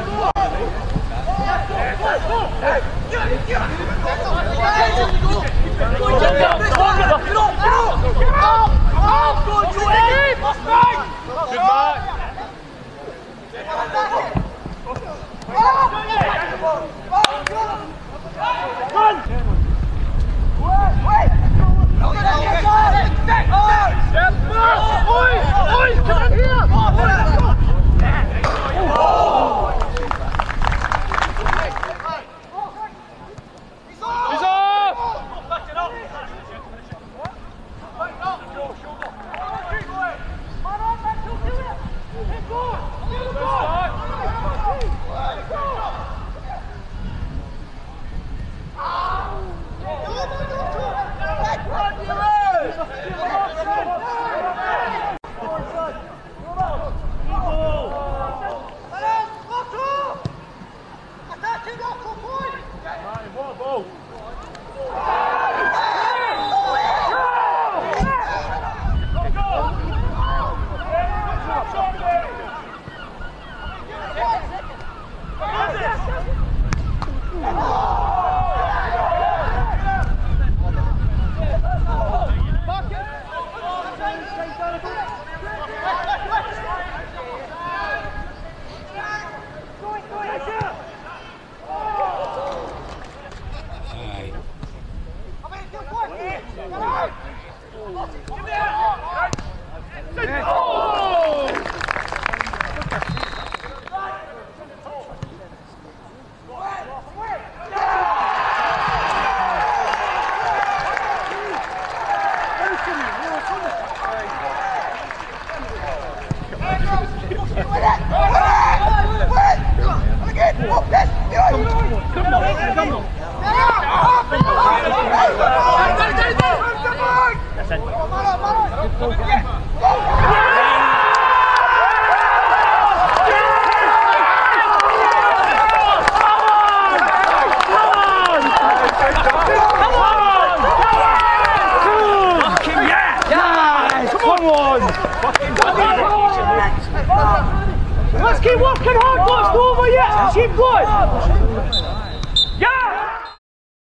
Oh! Wait! Wait! Come on! Let's keep working hard, boys. Go over yet. Keep going.